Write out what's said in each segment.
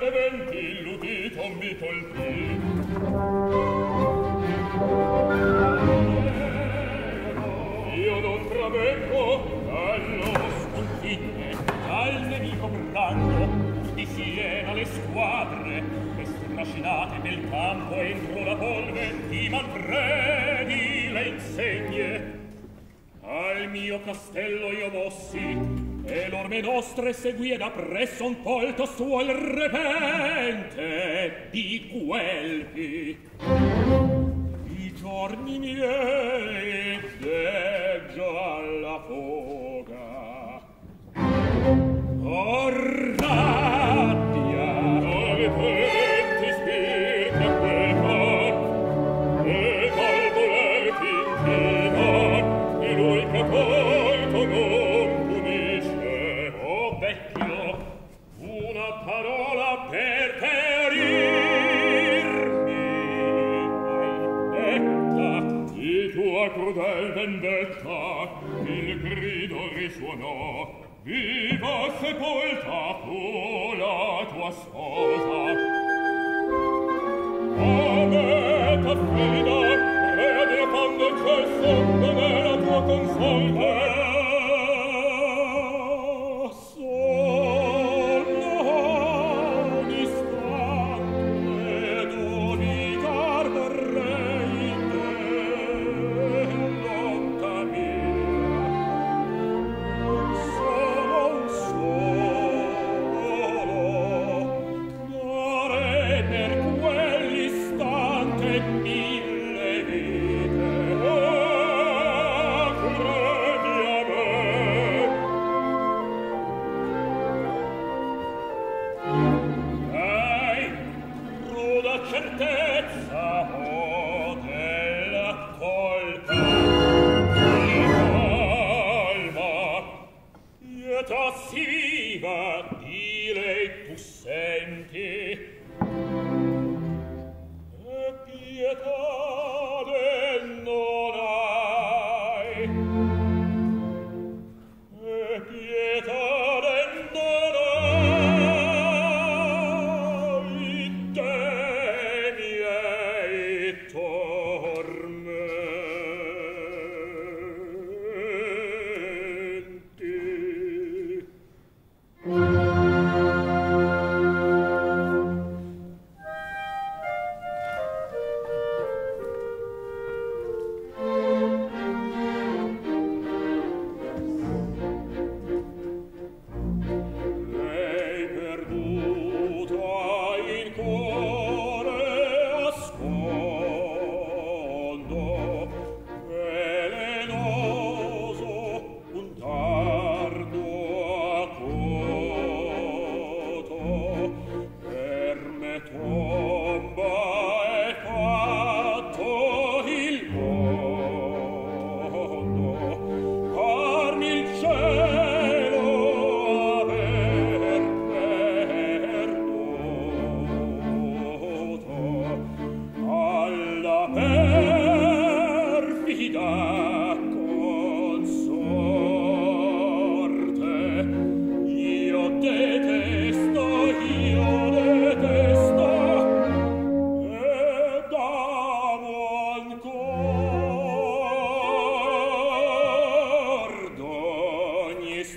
perdeventi l'udito mi colpì io non travecco allo sconfitte al nemico brando di siena le squadre e strascinate nel campo entro la polve di manfredi le insegne. Al mio castello io mossi e l'orme nostre seguie da presso un polto suo il repente di quelpi i giorni miei deggio alla foga. Orrai Abet affida, rede fando cel sonno nella tua consolta. la certezza o della colpa. Di calma pietà si viva di lei tu senti.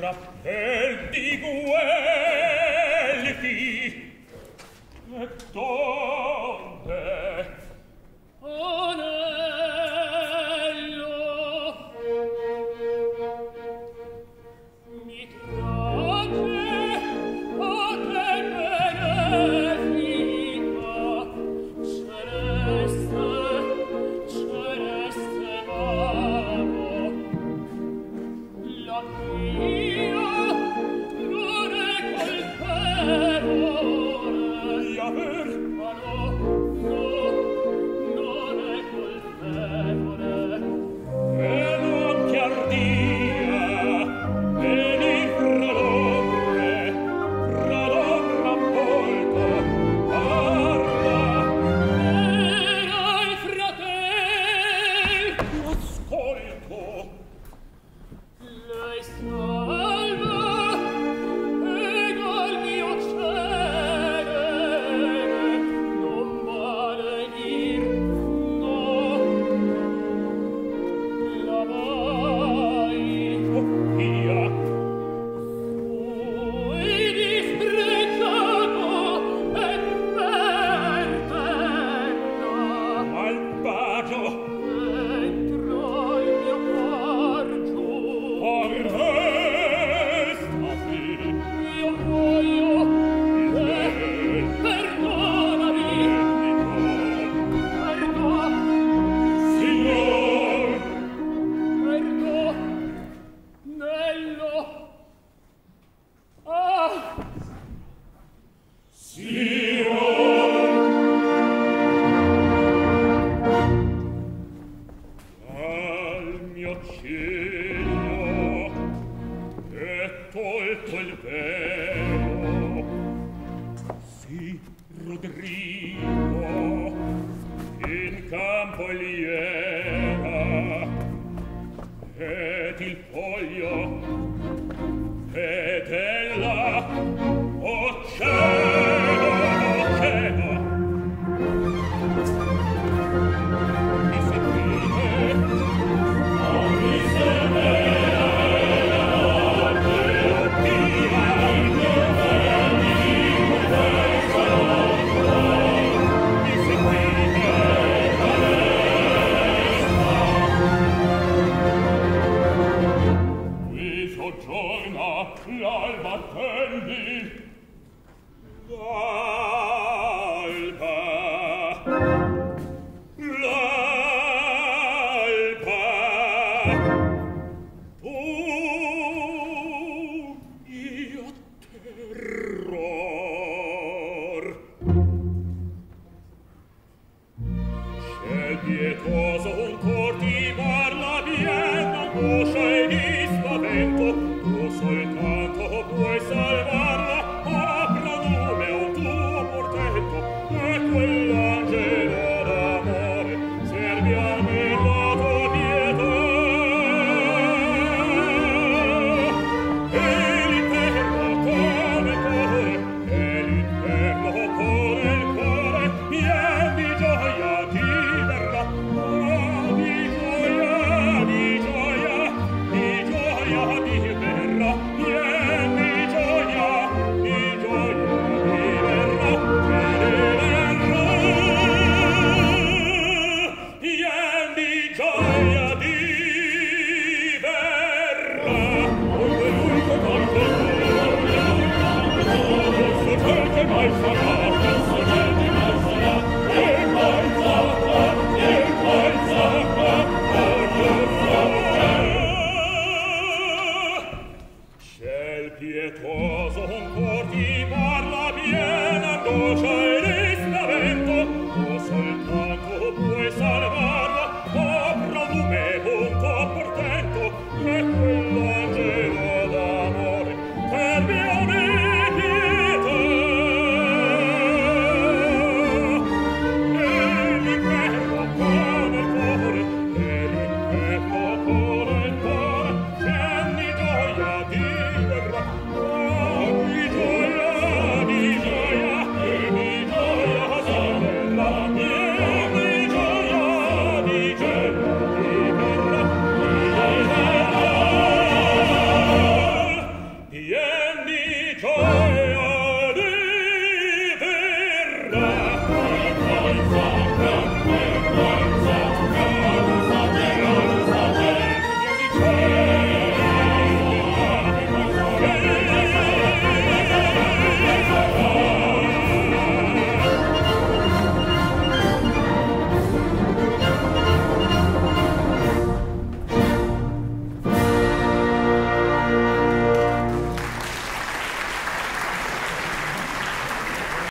rappel di guelfi. E